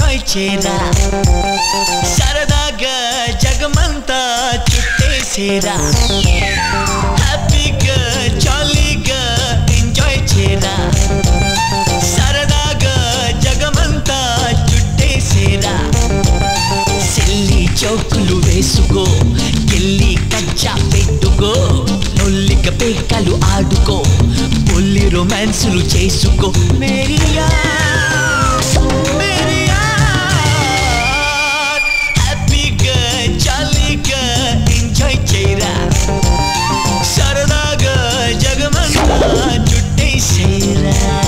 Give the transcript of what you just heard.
చేరా సరదాగా జగమంతా చుట్టేసేరా హ్యాపీగా జాలీగా ఎంజాయ్ చేరా సరదాగా జగమంతా చుట్టేసేరా సెల్లి చౌకులు వేసుకో గిల్లి కచ్చా పెట్టుకో నొల్లిక పేకలు ఆడుకో పొల్లి రొమాన్సులు చేసుకో. మేరియా. that